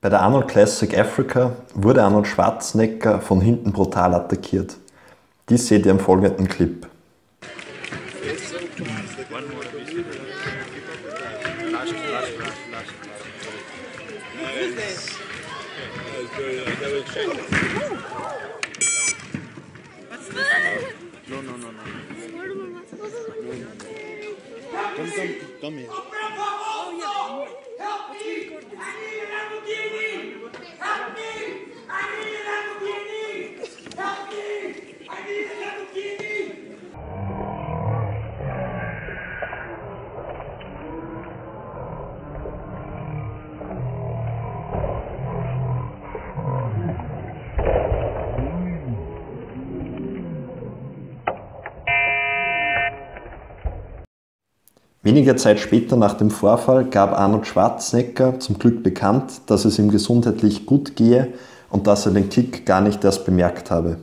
Bei der Arnold Classic Africa wurde Arnold Schwarzenegger von hinten brutal attackiert. Dies seht ihr im folgenden Clip. No, no, no, no. Come, come, come here. Wenige Zeit später nach dem Vorfall gab Arnold Schwarzenegger zum Glück bekannt, dass es ihm gesundheitlich gut gehe und dass er den Kick gar nicht erst bemerkt habe.